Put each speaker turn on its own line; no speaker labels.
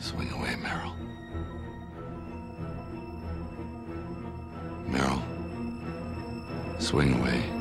Swing away, Merrill. Merrill, swing away.